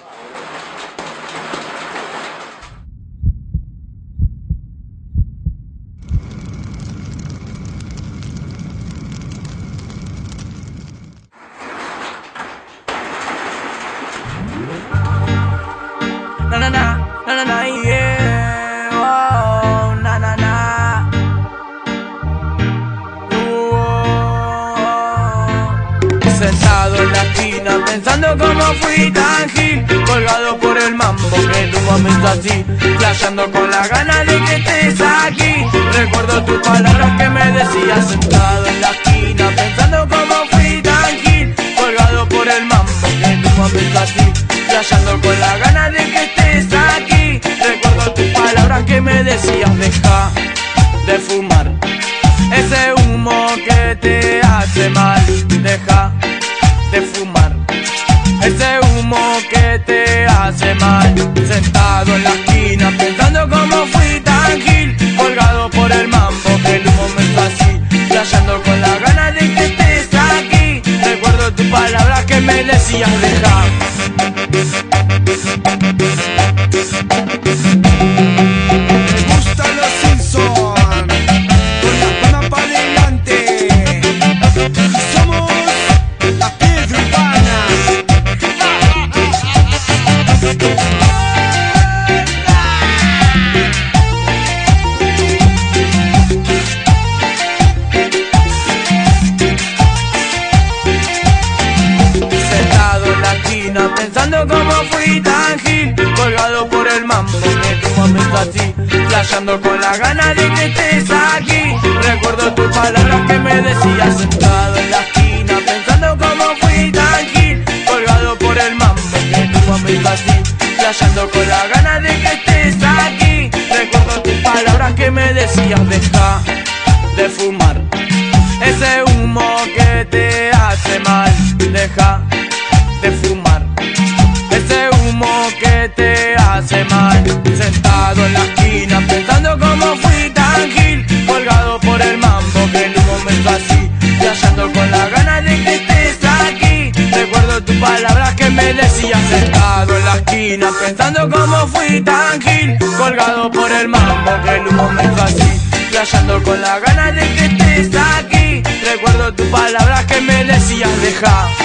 Wow. En la esquina pensando cómo fui tan gil. Colgado por el mambo que tu momento así. Flasheando con la gana de que estés aquí. Recuerdo tus palabras que me decías sentado en la esquina Pensando cómo fui tan gil. Colgado por el mambo que tu momento así. Flasheando con la gana de que estés aquí. Recuerdo tus palabras que me decías deja de fumar. Ese humo que te hace mal, deja sentado en la esquina pensando cómo fui tan gil, colgado por el mambo que el humo me así, flasheando con la gana de que estés aquí. Recuerdo tu palabra que me decías Pensando cómo fui tan gil. Colgado por el mambo en tu momento así. Flasheando con la gana de que estés aquí. Recuerdo tus palabras que me decías sentado en la esquina Pensando cómo fui tan gil. Colgado por el mambo en tu momento así. Flasheando con la gana de que estés aquí. Recuerdo tus palabras que me decías deja de fumar. Ese humo que te hace mal Deja día sentado en la esquina Pensando cómo fui tan gil Colgado por el mambo que el humo me hizo así con la gana de que estés aquí. Recuerdo tus palabras que me decías dejar